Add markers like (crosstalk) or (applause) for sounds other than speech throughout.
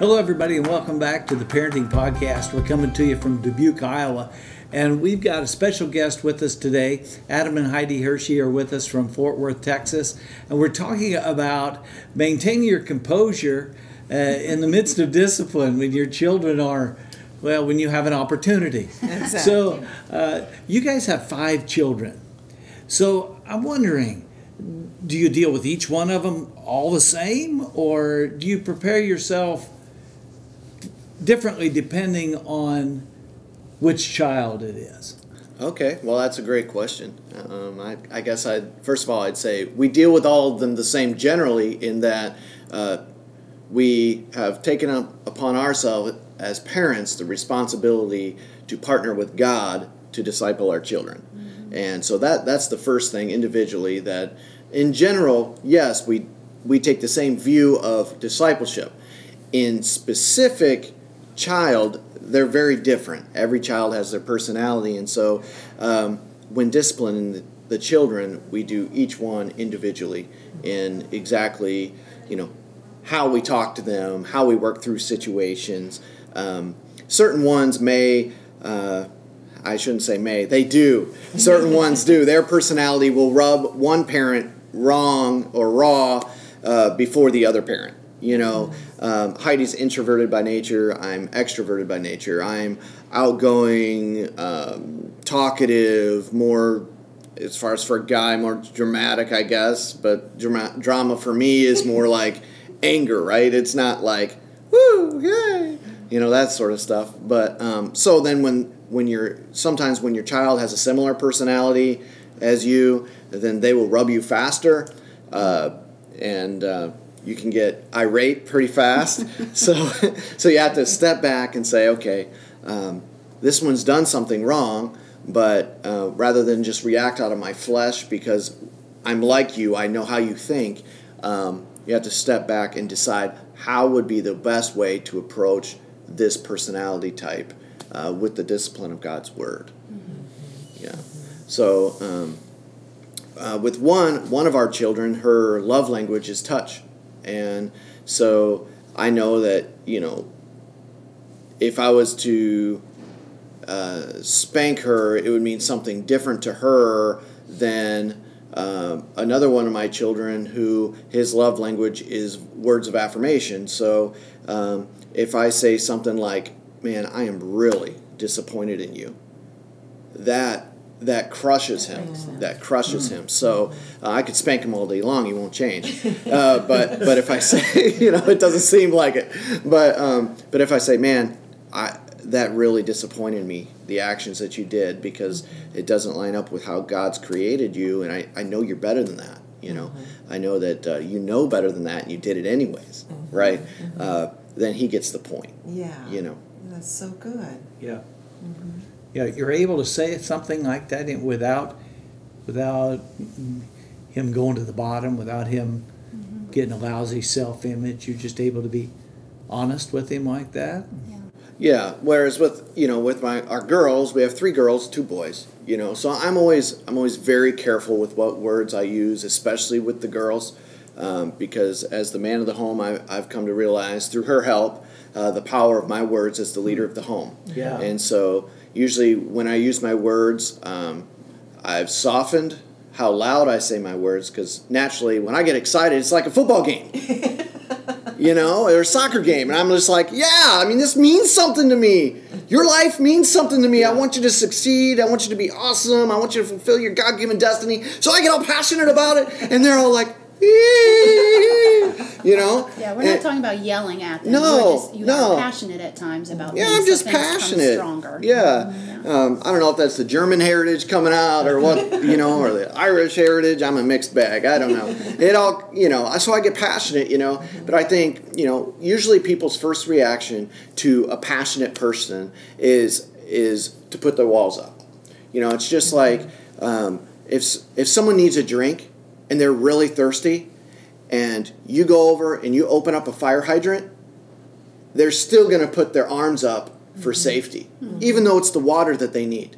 Hello, everybody, and welcome back to the Parenting Podcast. We're coming to you from Dubuque, Iowa, and we've got a special guest with us today. Adam and Heidi Hershey are with us from Fort Worth, Texas, and we're talking about maintaining your composure uh, in the midst of discipline when your children are. Well, when you have an opportunity. Exactly. So, uh, you guys have five children. So, I'm wondering, do you deal with each one of them all the same or do you prepare yourself differently depending on which child it is Okay, well, that's a great question. Um, I, I guess I'd first of all I'd say we deal with all of them the same generally in that uh, we have taken up upon ourselves as parents the responsibility to partner with God to disciple our children, and so that that's the first thing individually. That in general, yes, we we take the same view of discipleship. In specific child, they're very different. Every child has their personality, and so um, when disciplining the, the children, we do each one individually in exactly, you know, how we talk to them, how we work through situations. Um, certain ones may. Uh, I shouldn't say may. They do. Certain ones do. Their personality will rub one parent wrong or raw uh, before the other parent. You know, um, Heidi's introverted by nature. I'm extroverted by nature. I'm outgoing, um, talkative, more as far as for a guy, more dramatic, I guess. But drama, drama for me is more (laughs) like anger, right? It's not like woo, yay, you know that sort of stuff. But um, so then when when you're sometimes when your child has a similar personality as you, then they will rub you faster, uh, and uh, you can get irate pretty fast. (laughs) so so you have to step back and say, okay, um, this one's done something wrong. But uh, rather than just react out of my flesh because I'm like you, I know how you think. Um, you have to step back and decide how would be the best way to approach this personality type uh, with the discipline of God's Word. Yeah. So um, uh, with one one of our children, her love language is touch, and so I know that you know if I was to uh, spank her, it would mean something different to her than um, another one of my children who his love language is words of affirmation. So um, if I say something like, "Man, I am really disappointed in you," that that crushes him. That crushes him. So uh, I could spank him all day long; he won't change. Uh, but but if I (laughs) say, (laughs) you know, it doesn't seem like it. But um, but if I say, "Man, I." That really disappointed me, the actions that you did, because it doesn't line up with how God's created you, and I, I know you're better than that. You know, I know that uh, you know better than that, and you did it anyways, right? Uh, then he gets the point. Yeah. You know. That's so good. yeah yeah you're able to say something like that without without him going to the bottom without him getting a lousy self-image you're just able to be honest with him like that Yeah. Whereas with you know with my our girls, we have three girls, two boys. You know, so I'm always I'm always very careful with what words I use, especially with the girls, um, because as the man of the home, I, I've come to realize through her help uh, the power of my words as the leader of the home. Yeah. And so usually when I use my words, um, I've softened how loud I say my words because naturally when I get excited, it's like a football game (laughs) you know, or a soccer game. And I'm just like, yeah, I mean, this means something to me. Your life means something to me. I want you to succeed. I want you to be awesome. I want you to fulfill your God given destiny. So I get all passionate about it. And they're all like, you know? Yeah, we're not And- talking about yelling at them. No, we're just, you no. are passionate at times about Yeah, I'm just things passionate. stronger. Yeah. Um, I don't know if that's the German heritage coming out or what, you know, or the Irish heritage. I'm a mixed bag. I don't know. (laughs) It all, you know, so I get passionate, you know. But I think, you know, usually people's first reaction to a passionate person is is to put their walls up. You know, it's just like um, if if someone needs a drink and they're really thirsty, and you go over and you open up a fire hydrant, they're still going to put their arms up for mm-hmm. safety, mm-hmm. even though it's the water that they need.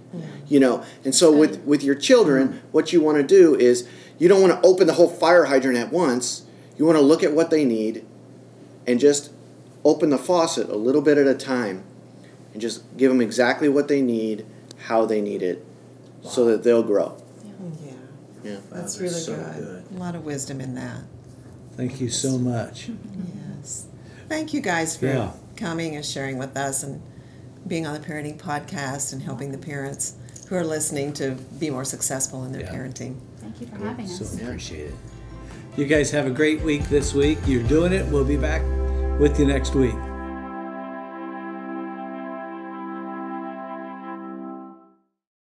You know, and so with with your children, mm-hmm. what you want to do is you don't want to open the whole fire hydrant at once. You want to look at what they need, and just open the faucet a little bit at a time and just give them exactly what they need, how they need it, so that they'll grow. Yeah, Yeah. that's Wow, they're really so good. good. A lot of wisdom in that. Thank you so much. Yes. Thank you guys for Yeah. coming and sharing with us and being on the parenting podcast and helping the parents who are listening to be more successful in their Yeah. parenting. Thank you for having us. So us. appreciate it. You guys have a great week this week. You're doing it. We'll be back with you next week.